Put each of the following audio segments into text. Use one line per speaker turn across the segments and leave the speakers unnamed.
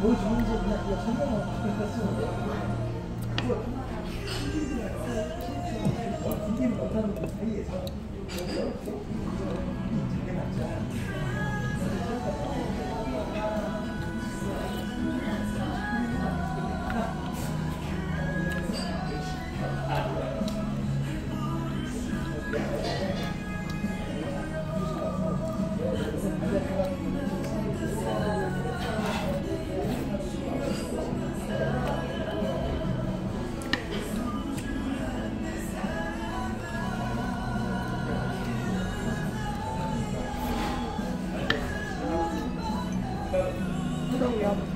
뭘 주는지 그냥 그냥 설명을 하겠어. 이게 못하는 사이에서 Yeah.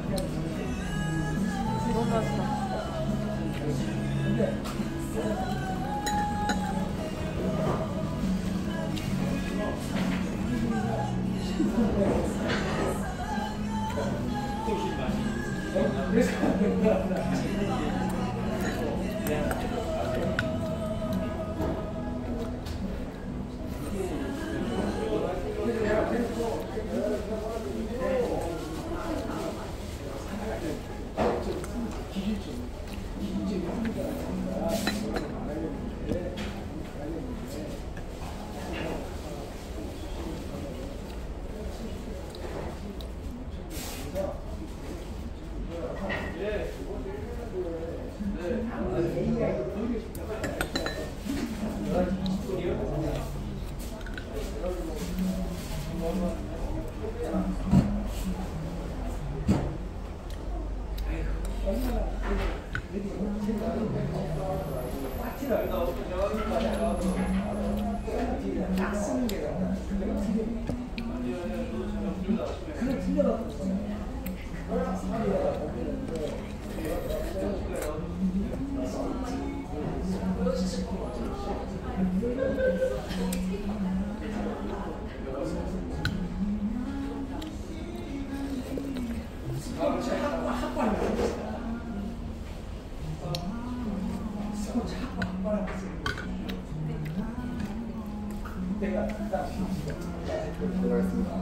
너무 맛있다.
그러실 것 같아요.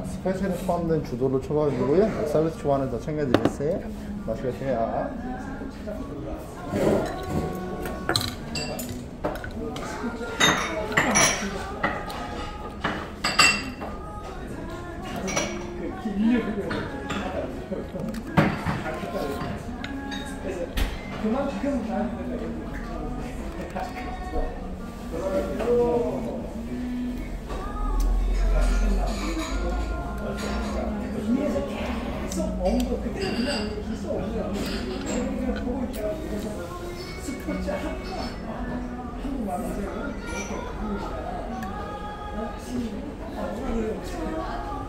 스페셜에 포함된 주도로 초밥이고요. 서비스 좋아하는 더 챙겨드리겠어요. 마시겠어요.
뒤에서 계속 엉거 그때는 그냥 있어 없어요. 그냥 보고 있다가 그래서 스포츠 한국 한국 만나서 이렇게 보고 있다가 어, 씨, 아, 오늘 없어요.